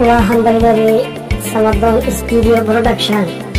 Rahman Bandari Samadhan Studio Production.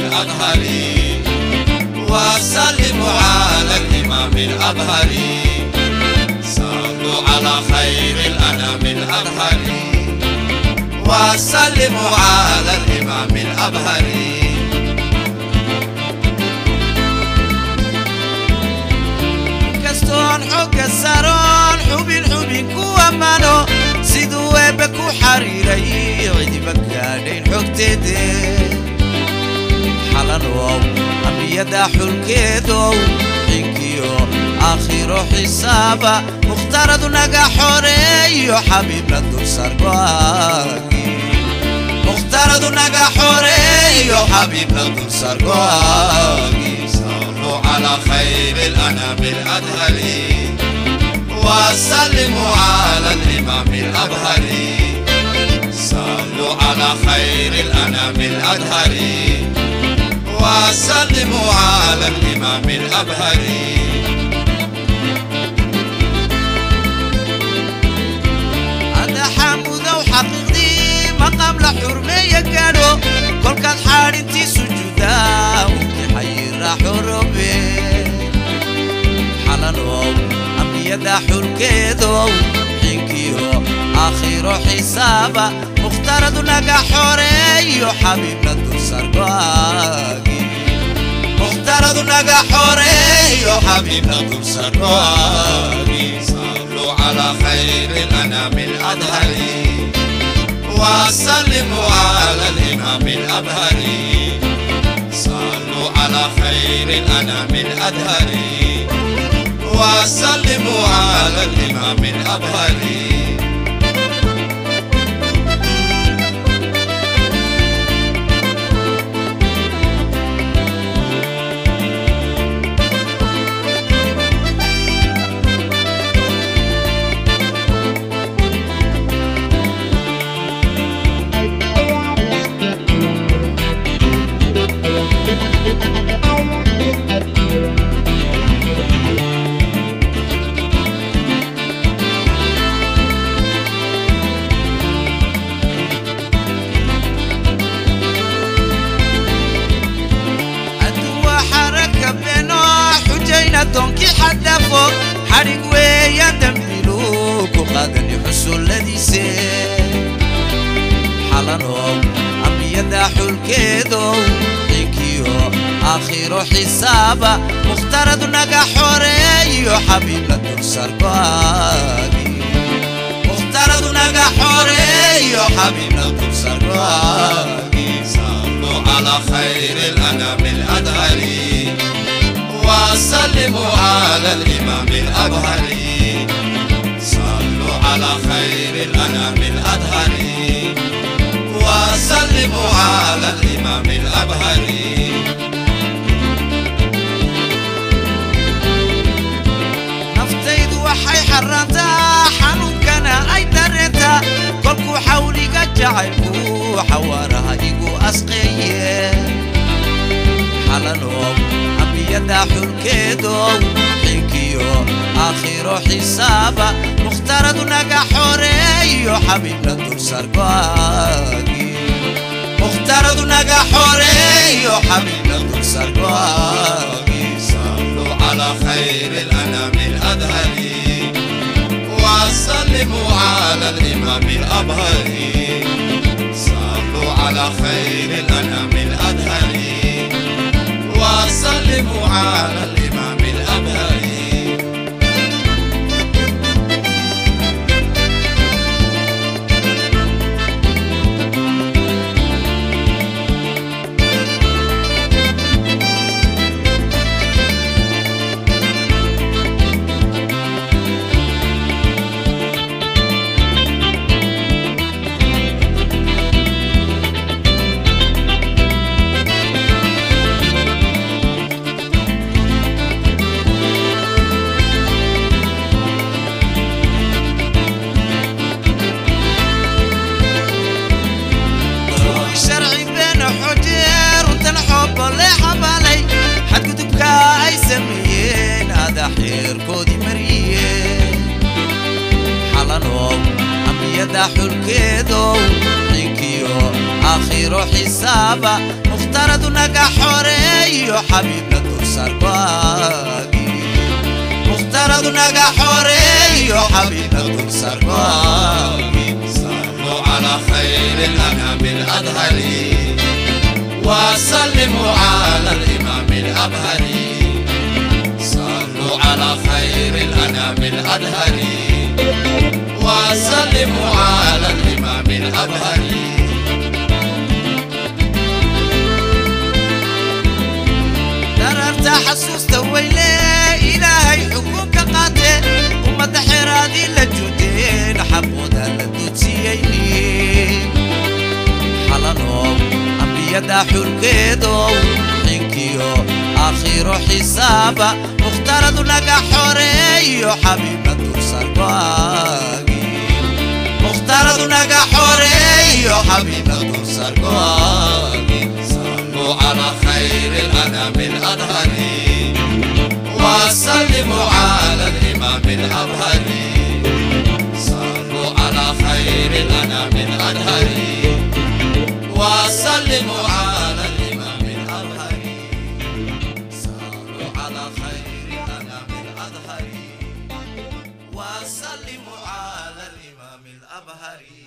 الأطهر وسلموا على الإمام الأبهر صلوا على خير الأنام الأطهر وسلموا على الإمام kastoon xogga saroon xubin xubin ku ammano siduu eebbe ku xariiray cidiba gaadhayn xogteede xalanow كدا حل كيدو حكيو آخر حسابا. مختار دو نقا حوريو حبيب لدو سرقواتي مختار دو نقا حوريو حبيب لدو سرقواتي صلوا على خير الأنام الأدهلي. وسلموا على الإمام الأبهري صلوا على خير الأنام الأدهري وسلموا على الإمام الأبهر هذا حموده وحقيقي مقام لحرمية كانوا. كل كان حارنتي سجودا وكي حي راح ربي. حلنو أميدا حلكيدو حنكيو آخر حسابا مختارد نجا حوريو حبيبنا دوسر باقي مختارد نجا حوريو حبيبنا دوسر باقي صلوا على خير الأنام الأدهري وسلموا على الإمام الأبهري صلوا على خير الأنام الأدهري وسلموا على الإمام الأبهري فوق حرق ويا دمبلوك وقادني حسول الذي سير حلنو أميدا حلكيدو حكيو آخر حسابا. مختارد نجا حوريو حبيبنا تنسر باقي مختارد نجا حوريو حبيبنا تنسر باقي صلوا على خير الأنام الأدهري على الإمام الأبهري naftaydu waxay xarantaa xanuunkana ay dareenta kolkuu xawliga jacaylku xawaaraha igu asqeeye xalanow ambiyada xulkeedow xinkiyo aakhiro xisaaba mukhtaradu naga xoreeyo xabiibna dulsargoagi صلوا على خير الأنام الأدهري وسلموا على الإمام الأبهري مدح الكيدو نكيو آخر حسابا مختار دونك حوري حبيب نتوصل باقي مختار دونك حوري حبيب نتوصل باقي صلوا على خير الأنام الاظهري وسلموا على الإمام الأبهري. صلوا على خير الأنام الاظهري Yeah. سلموا على الإمام الأبهري دار ارتاح السوسته ويلا إلهي حكمك قاتل. وما تحير هذه لجودين حبودا لدوتسيين حلالهم أنبياء داحور كيدو حنكيو آخر حسابا. مختار دون نجاح حريه حبيبة تصرفات xabiibna dulsarbaagi صلوا على خير الأنام الأظهري وسلموا على الإمام الأبهري صلوا على خير الأنام وسلموا Kalvari.